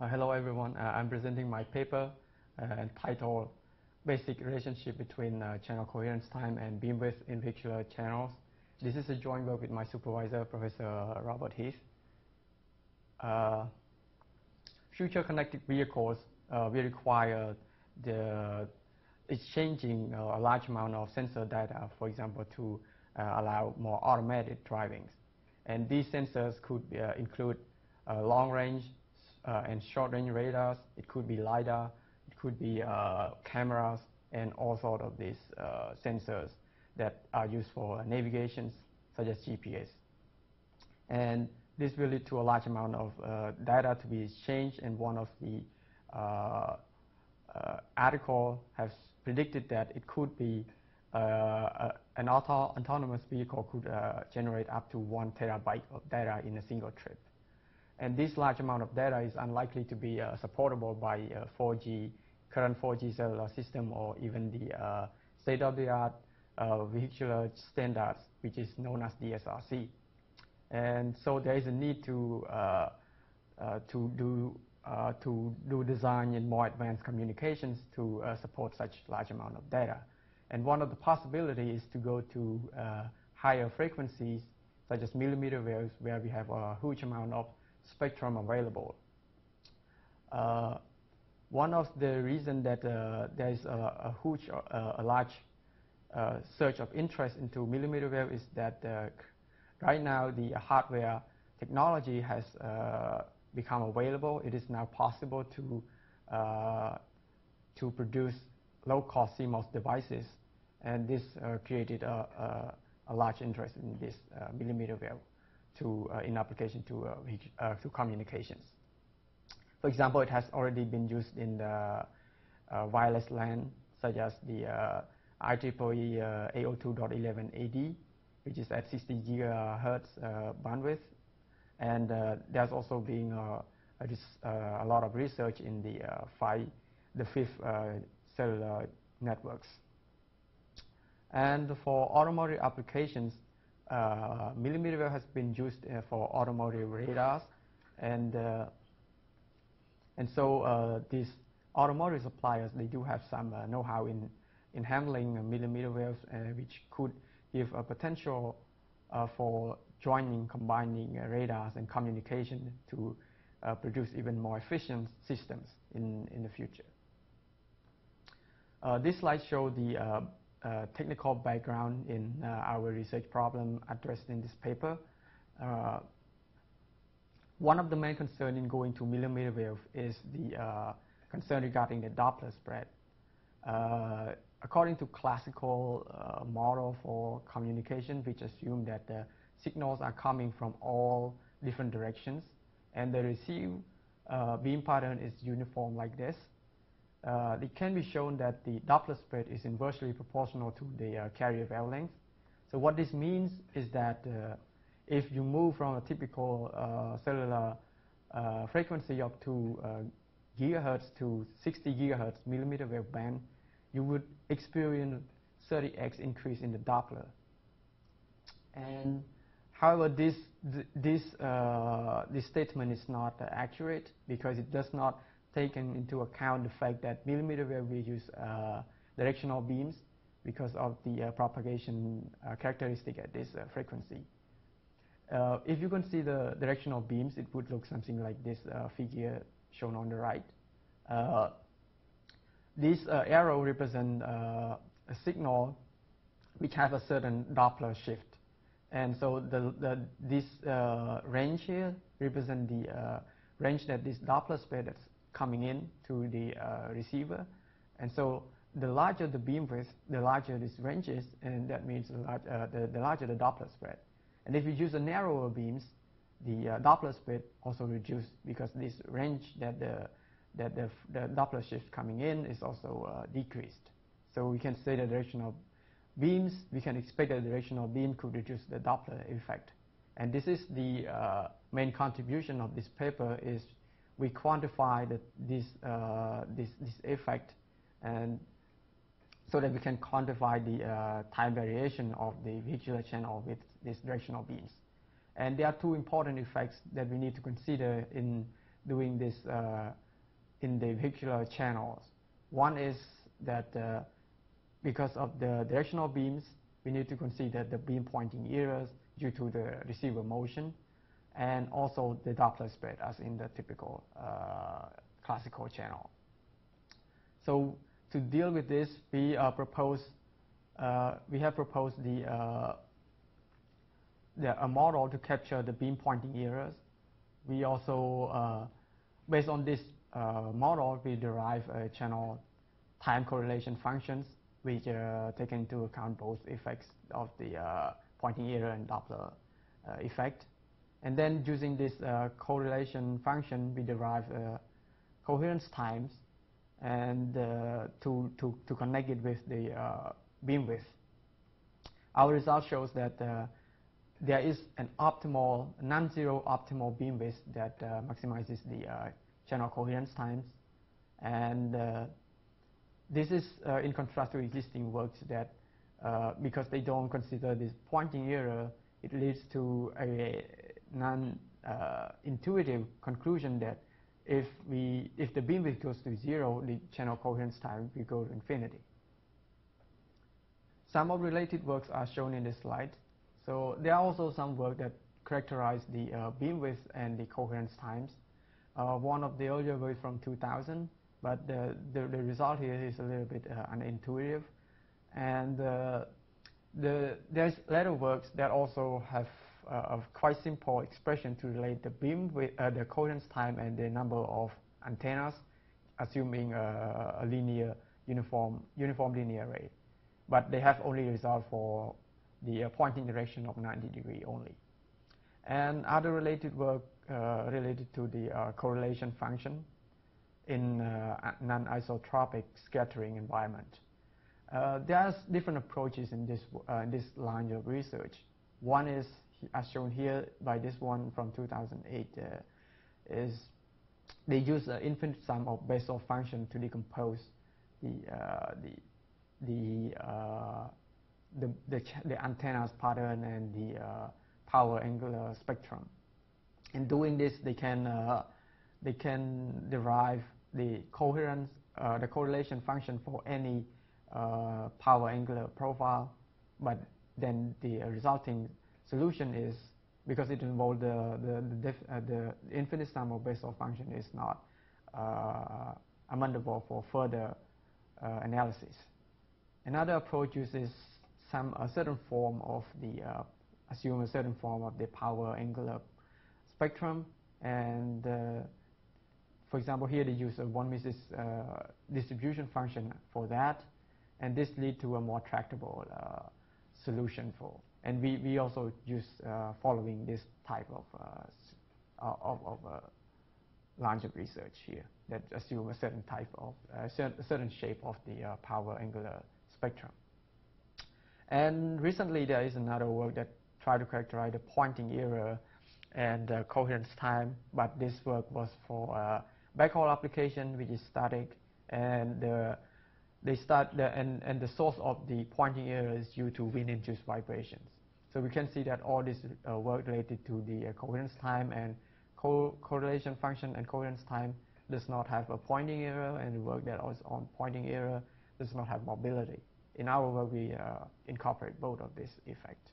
Uh, hello everyone, uh, I'm presenting my paper uh, entitled Basic Relationship Between uh, Channel Coherence Time and Beamwidth in Vehicular Channels. This is a joint work with my supervisor, Professor Robert Heath. Uh, future connected vehicles uh, will require the exchanging a large amount of sensor data, for example, to allow more automated driving. And these sensors could include long range and short-range radars. It could be LiDAR. It could be uh, cameras and all sort of these uh, sensors that are used for navigation, such as GPS. And this will lead to a large amount of uh, data to be exchanged, and one of the uh, uh, article has predicted that it could be an auto autonomous vehicle could generate up to one terabyte of data in a single trip. And this large amount of data is unlikely to be uh, supportable by uh, 4G, current 4G cellular system or even the uh, state-of-the-art uh, vehicular standards, which is known as DSRC. And so there is a need to, uh, to, do, to do design in more advanced communications to support such large amount of data. And one of the possibilities is to go to higher frequencies, such as millimeter waves, where we have a huge amount of spectrum available. Uh, one of the reasons that uh, there is a, a huge, uh, a large uh, surge of interest into millimeter wave is that uh, right now the hardware technology has become available. It is now possible to to produce low-cost CMOS devices, and this created a, a, a, large interest in this millimeter wave to, uh, in application to, uh, uh, to communications. For example, it has already been used in the wireless LAN, such as the IEEE 802.11ad, which is at 60 gigahertz bandwidth. And there's also been a, a, lot of research in the five, the fifth cellular networks. And for automotive applications, uh, Uh, millimeter wave has been used uh, for automotive radars, and uh, and so uh, these automotive suppliers they do have some uh, know-how in in handling millimeter waves, which could give a potential for joining, combining radars and communication to produce even more efficient systems in in the future. this slide shows the uh, technical background in uh, our research problem addressed in this paper. Uh, one of the main concerns in going to millimeter wave is the concern regarding the Doppler spread. according to classical model for communication, which assume that the signals are coming from all different directions, and the received uh, beam pattern is uniform like this uh, it can be shown that the Doppler spread is inversely proportional to the uh, carrier wavelength. So what this means is that uh, if you move from a typical uh, cellular uh, frequency up to uh, gigahertz to 60 gigahertz millimeter wave band, you would experience 30x increase in the Doppler. And however, this th this this statement is not accurate because it does not taken into account the fact that millimeter wave we use uh, directional beams because of the uh, propagation uh, characteristic at this uh, frequency. Uh, if you can see the directional beams, it would look something like this uh, figure shown on the right. this arrow represents a signal which has a certain Doppler shift. And so the, the, this range here represents the range that this Doppler spread coming in to the uh, receiver. And so the larger the beam width, the larger this range is, and that means the, large, uh, the, the, larger the Doppler spread. And if you use the narrower beams, the uh, Doppler spread also reduced because this range that the, that the, the Doppler shift coming in is also uh, decreased. So we can say the directional beams, we can expect that the directional beam could reduce the Doppler effect. And this is the uh, main contribution of this paper is we quantify the, this, uh, this, this effect and so that we can quantify the uh, time variation of the vehicular channel with these directional beams. And there are two important effects that we need to consider in doing this uh, in the vehicular channels. One is that uh, because of the directional beams, we need to consider the beam pointing errors due to the receiver motion and also the Doppler spread as in the typical uh, classical channel. So to deal with this, we uh, propose uh, we have proposed the, uh, the a model to capture the beam pointing errors. We also, uh, based on this uh, model, we derive a channel time correlation functions which take into account both effects of the pointing error and Doppler effect. And then using this uh, correlation function, we derive uh, coherence times and uh, to, to, to connect it with the uh, beam width. Our result shows that uh, there is an optimal, non-zero optimal beam width that uh, maximizes the channel coherence times. And this is in contrast to existing works that because they don't consider this pointing error, it leads to a non-intuitive uh, conclusion that if we if the beamwidth goes to zero, the channel coherence time will go to infinity. Some of related works are shown in this slide. So there are also some work that characterize the uh, beamwidth and the coherence times. Uh, one of the earlier works from 2000, but the, the, the, result here is a little bit uh, unintuitive. And uh, the, there's later works that also have uh, a quite simple expression to relate the beam with uh, the coherence time and the number of antennas, assuming a, a linear uniform uniform linear array. But they have only result for the uh, pointing direction of 90 degree only. And other related work uh, related to the uh, correlation function in uh, non-isotropic scattering environment. there are different approaches in this, in this line of research. One is as shown here by this one from 2008, uh, is they use an infinite sum of Bessel function to decompose the uh, the the, uh, the the, the antenna's pattern and the uh, power angular spectrum. In doing this, they can uh, they can derive the coherence the correlation function for any power angular profile, but then the resulting solution is because it involves the the the, uh, the infinite sum of Bessel function is not uh, amendable for further uh, analysis. Another approach uses some a certain form of the uh, assume a certain form of the power angular spectrum and uh, for example here they use a von Mises uh, distribution function for that and this lead to a more tractable solution for and we, we also use uh, following this type of, uh, of, of uh, lines of research here that assume a certain type of, uh, a certain shape of the uh, power angular spectrum. And recently there is another work that tried to characterize the pointing error and uh, coherence time, but this work was for uh, backhaul application, which is static, and the they start the, and, and the source of the pointing error is due to wind-induced vibrations. So we can see that all this uh, work related to the uh, coherence time and co correlation function and coherence time does not have a pointing error, and the work that is on pointing error does not have mobility. In our work, we uh, incorporate both of this effect.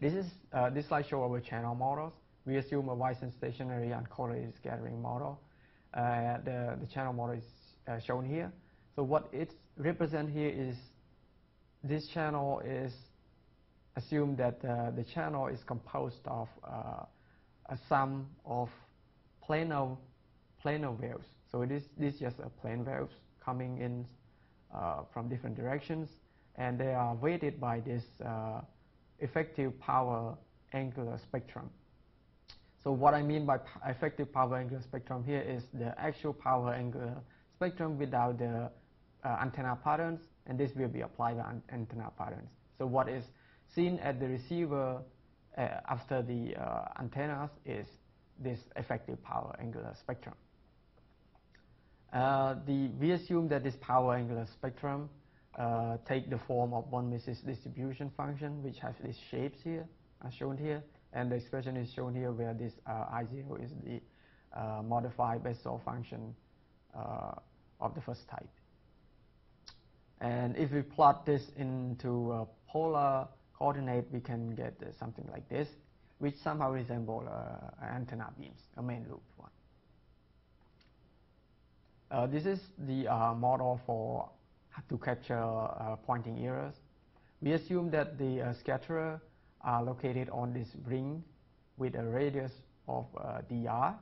This is uh, this slide shows our channel models. We assume a wide-sense stationary uncorrelated scattering model. Uh, the, the channel model is uh, shown here. So what it represents here is this channel is assume that uh, the channel is composed of uh, a sum of planar planar waves. So it is this is just a plane waves coming in uh, from different directions, and they are weighted by this uh, effective power angular spectrum. So what I mean by effective power angular spectrum here is the actual power angular spectrum without the antenna patterns, and this will be applied an antenna patterns. So what is seen at the receiver uh, after the uh, antennas is this effective power angular spectrum. Uh, the, we assume that this power angular spectrum uh, take the form of von Mises distribution function, which has these shapes here, as shown here, and the expression is shown here where this uh, I0 is the uh, modified Bessel function uh, of the first type. And if we plot this into a polar coordinate, we can get uh, something like this, which somehow resemble uh, antenna beams, a main lobe one. Uh, this is the uh, model for to capture uh, pointing errors. We assume that the uh, scatterer are located on this ring with a radius of dr.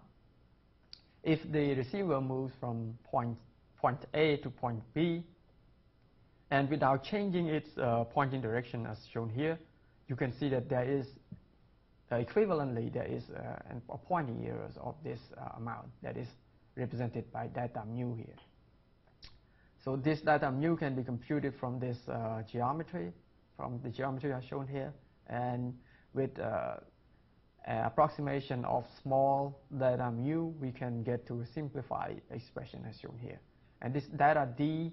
If the receiver moves from point, point A to point B, and without changing its uh, pointing direction as shown here, you can see that there is uh, equivalently there is uh, an, a pointing errors of this uh, amount that is represented by delta mu here. So this delta mu can be computed from this uh, geometry, from the geometry as shown here, and with approximation of small delta mu, we can get to a simplified expression as shown here. And this delta d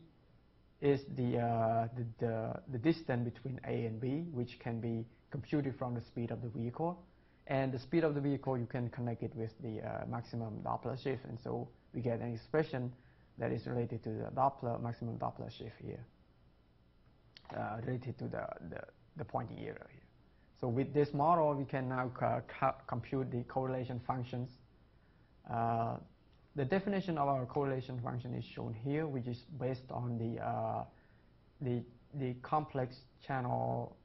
is the, uh, the, the, the, distance between A and B, which can be computed from the speed of the vehicle. And the speed of the vehicle, you can connect it with the uh, maximum Doppler shift. And so we get an expression that is related to the Doppler, maximum Doppler shift here, uh, related to the, the, the, pointing error here. So with this model, we can now compute the correlation functions uh, the definition of our correlation function is shown here, which is based on the, uh, the, the complex channel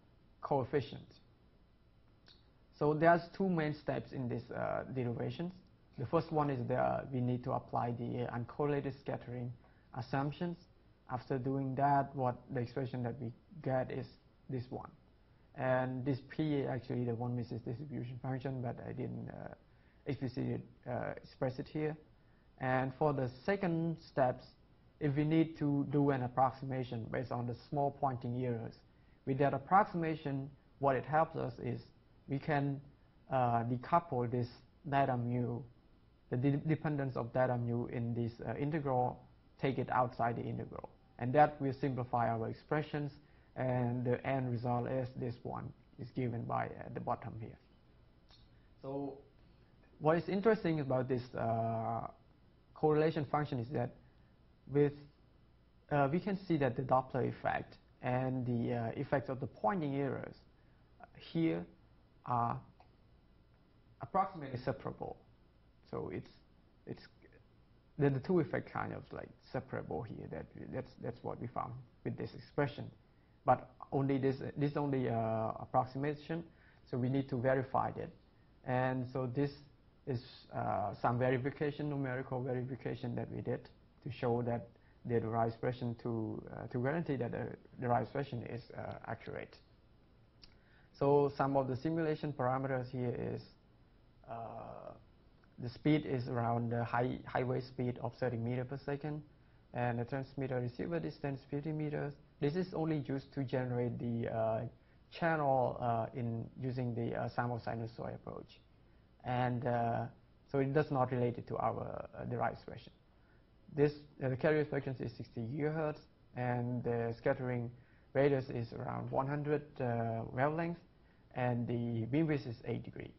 coefficient. So there's two main steps in this uh, derivations. The first one is that we need to apply the uncorrelated scattering assumptions. After doing that, what the expression that we get is this one. And this P actually the von Mises distribution function, but I didn't uh, explicitly uh, express it here. And for the second steps, if we need to do an approximation based on the small pointing errors, with that approximation, what it helps us is we can uh, decouple this delta mu, the de dependence of delta mu in this uh, integral, take it outside the integral. And that will simplify our expressions, and the end result is this one is given by uh, the bottom here. So what is interesting about this uh, correlation function is that with uh, we can see that the Doppler effect and the uh, effects of the pointing errors here are approximately separable. So it's it's the, the two effects kind of like separable here. That that's that's what we found with this expression, but only this this only uh, approximation. So we need to verify that, and so this is uh, some verification, numerical verification that we did to show that the derived expression to, uh, to guarantee that the derived expression is uh, accurate. So some of the simulation parameters here is uh, the speed is around the high, highway speed of 30 meter per second and the transmitter receiver distance 50 meters. This is only used to generate the uh, channel uh, in using the uh, sample sinusoid approach and uh, so it does not relate it to our uh, derived expression. This uh, the carrier frequency is 60 gigahertz, and the scattering radius is around 100 wavelengths, and the beam width is 8 degree.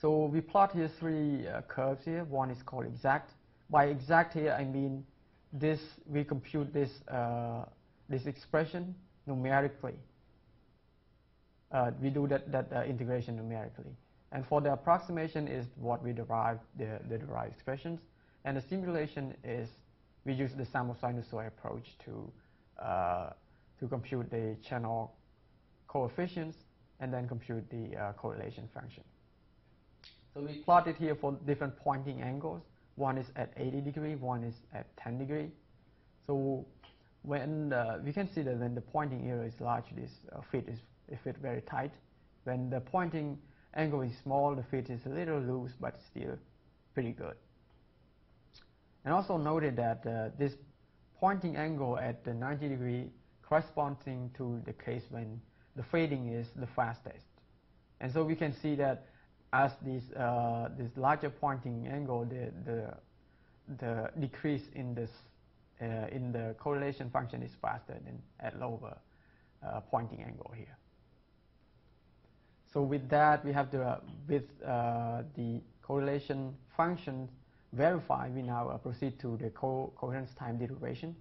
So we plot here three curves here. One is called exact. By exact here, I mean this we compute this uh, this expression numerically. Uh, we do that that uh, integration numerically. And for the approximation is what we derive the, the derived expressions. And the simulation is we use the sample sinusoid approach to, uh, to compute the channel coefficients and then compute the uh, correlation function. So we plotted here for different pointing angles. One is at 80 degree, one is at 10 degree. So when uh, we can see that when the pointing error is large, this uh, fit is fit very tight. When the pointing angle is small, the fit is a little loose, but still pretty good. And also noted that uh, this pointing angle at the 90 degree corresponding to the case when the fading is the fastest. And so we can see that as this, uh, this larger pointing angle, the, the, the decrease in, this, uh, in the correlation function is faster than at lower uh, pointing angle here. So with that, we have the with uh, the correlation function verified, we now uh, proceed to the co coherence time derivation.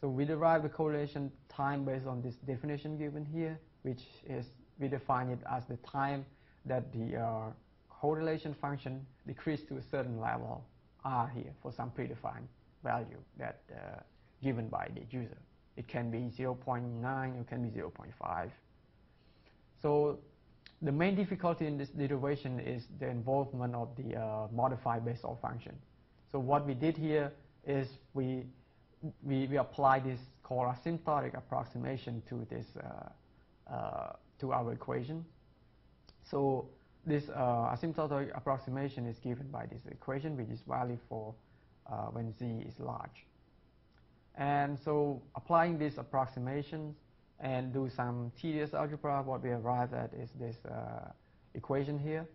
So we derive the correlation time based on this definition given here, which is we define it as the time that the uh, correlation function decreased to a certain level r here for some predefined value that uh, given by the user. It can be 0.9, it can be 0.5. So the main difficulty in this derivation is the involvement of the uh, modified Bessel function. So what we did here is we, we, we apply this called asymptotic approximation to this uh, uh, to our equation. So this uh, asymptotic approximation is given by this equation, which is valid for uh, when z is large. And so applying this approximation and do some tedious algebra, what we arrive at is this uh, equation here.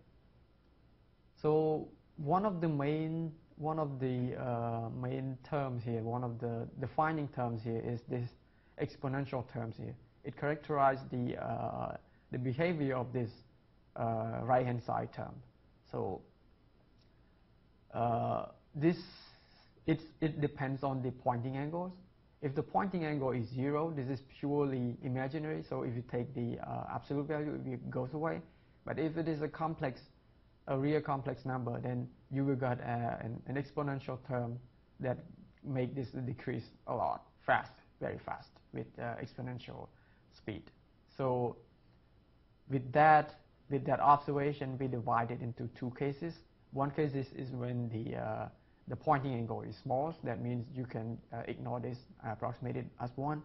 So one of the main one of the uh, main terms here, one of the defining terms here is this exponential terms here. It characterizes the uh, the behavior of this uh, right hand side term. So uh, this it's, it depends on the pointing angles. If the pointing angle is zero, this is purely imaginary. So if you take the uh, absolute value, it goes away. But if it is a complex, a real complex number, then you will get uh, an, an, exponential term that make this decrease a lot fast, very fast with uh, exponential speed. So with that, with that observation, we divide it into two cases. One case is, is when the uh, the pointing angle is small. That means you can uh, ignore this, uh, approximate it as 1.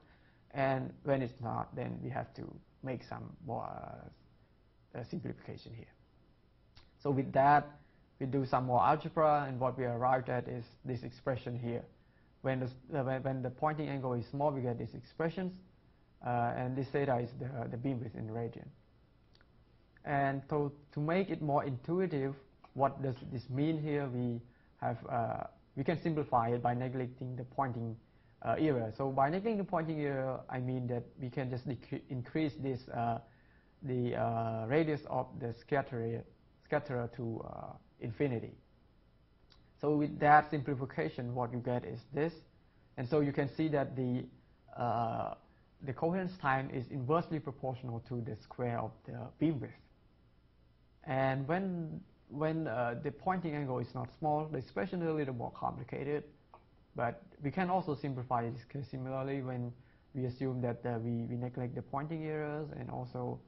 And when it's not, then we have to make some more uh, uh, simplification here. So with that, we do some more algebra, and what we arrived at is this expression here. When the, uh, when the pointing angle is small, we get these expressions, uh, and this theta is the, the beamwidth in radian. And to, to make it more intuitive, what does this mean here? We have uh, we can simplify it by neglecting the pointing uh, error. So by neglecting the pointing error, I mean that we can just increase this uh, the uh, radius of the scatterer scatterer to uh, infinity. So with that simplification, what you get is this, and so you can see that the the coherence time is inversely proportional to the square of the beam width. And when when uh, the pointing angle is not small, the expression is a little more complicated. But we can also simplify this case similarly when we assume that uh, we, we neglect the pointing errors and also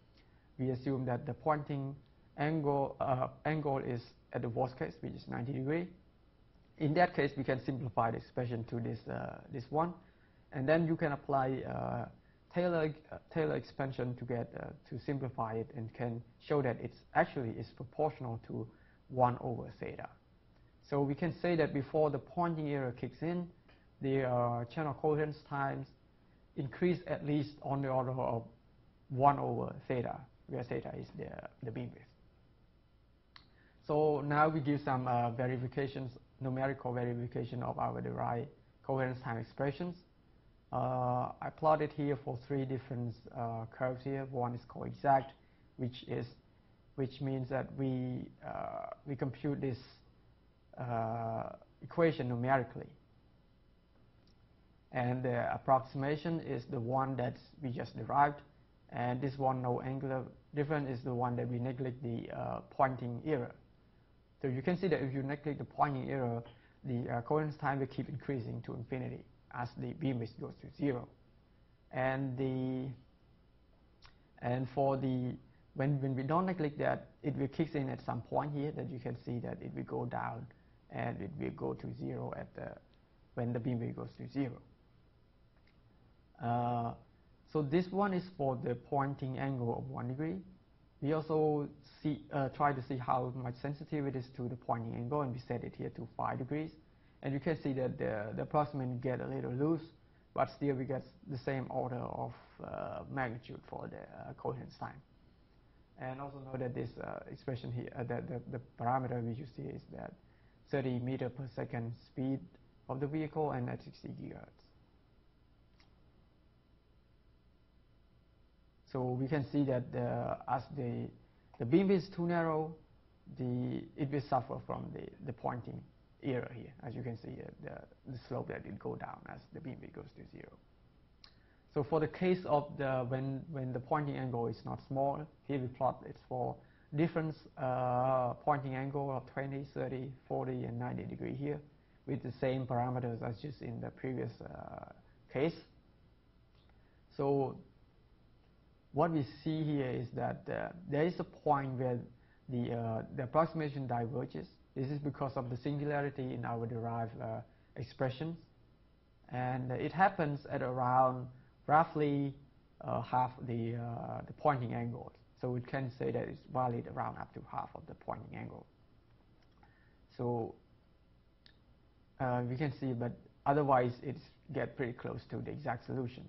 we assume that the pointing angle, uh, angle is at the worst case, which is 90 degree. In that case, we can simplify the expression to this, uh, this one. And then you can apply uh, Taylor, uh, Taylor expansion to get uh, to simplify it and can show that it's actually is proportional to 1 over theta. So we can say that before the pointing error kicks in, the uh, channel coherence times increase at least on the order of 1 over theta, where theta is the, the beamwidth. So now we give some uh, verifications, numerical verification of our derived coherence time expressions. Uh, I plotted here for three different uh, curves here. One is coexact, which is which means that we uh, we compute this equation numerically. And the approximation is the one that we just derived. And this one, no angular difference, is the one that we neglect the uh, pointing error. So you can see that if you neglect the pointing error, the uh, coherence time will keep increasing to infinity as the beamwidth goes to zero. And the and for the when when we don't neglect that, it will kick in at some point here that you can see that it will go down and it will go to zero at the when the beamwidth goes to zero. Uh, so this one is for the pointing angle of one degree. We also see, uh, try to see how much sensitive it is to the pointing angle, and we set it here to 5 degrees. And you can see that the, the approximation get a little loose, but still we get the same order of uh, magnitude for the uh, coherence time. And also know that this uh, expression here, uh, the, the, the, parameter we use here is that 30 meter per second speed of the vehicle and at 60 gigahertz. So we can see that the, as the, the beam is too narrow, the, it will suffer from the, the pointing error here. As you can see, uh, the, the slope that will go down as the beam goes to zero. So for the case of the when when the pointing angle is not small, here we plot it for different uh, pointing angle of 20, 30, 40, and 90 degree here with the same parameters as just in the previous uh, case. So what we see here is that uh, there is a point where the, uh, the approximation diverges. This is because of the singularity in our derived uh, expressions. And it happens at around roughly uh, half the, uh, the pointing angle. So we can say that it's valid around up to half of the pointing angle. So uh, we can see, but otherwise it's get pretty close to the exact solution.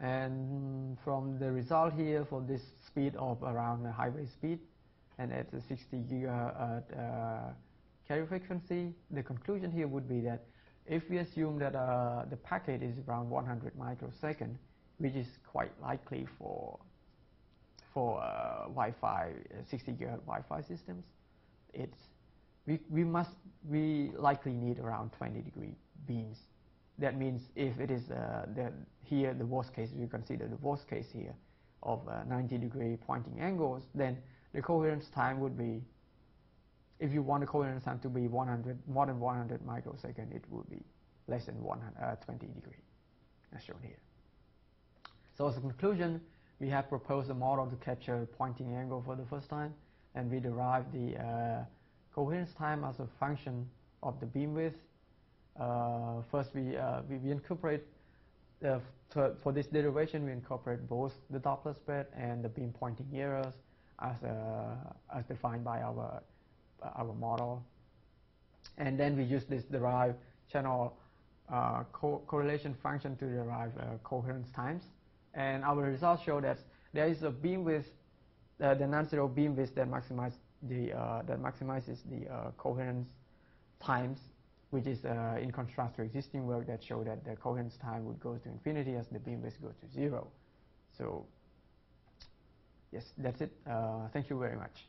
And from the result here for this speed of around the highway speed and at the 60 gigahertz uh, carrier frequency, the conclusion here would be that if we assume that uh, the packet is around 100 microsecond, which is quite likely for for uh, Wi-Fi uh, 60 gigahertz Wi-Fi systems, it's we we must we likely need around 20 degree beams. That means if it is uh, here the worst case, we consider the worst case here of uh, 90 degree pointing angles, then the coherence time would be if you want the coherence time to be 100, more than 100 microsecond, it would be less than 120 uh, degree, as shown here. So as a conclusion, we have proposed a model to capture pointing angle for the first time, and we derived the uh, coherence time as a function of the beam width. Uh, first, we, uh, we, we, incorporate, uh, for this derivation, we incorporate both the Doppler spread and the beam pointing errors as, as defined by our our model. And then we use this derived channel uh, co correlation function to derive uh, coherence times. And our results show that there is a beam width, uh, the non-zero beam width that maximize the that maximizes the coherence times, which is uh, in contrast to existing work that show that the coherence time would go to infinity as the beam width goes to zero. So yes, that's it. Uh, thank you very much.